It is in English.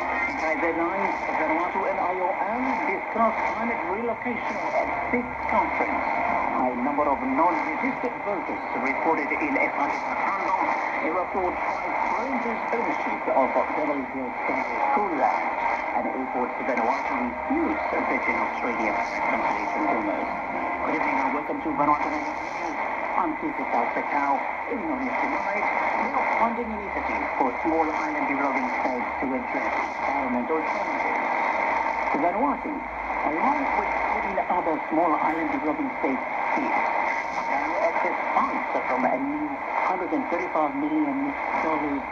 Inside deadlines, Vanuatu and IOM discuss climate relocation at big conference. High number of non-registered voters reported in Effanis Random. A report finds Rangers ownership of Beverly Hills Secondary School land. And airports Vanuatu refuse Virgin Australia cancellation rumors. Good evening and welcome to Vanuatu News. I'm South Pekau. In on tonight, now funding initiative for small island developing states to address environmental challenges. Vanuatu, along with 14 other small island developing states, is now access funds from a new $135 million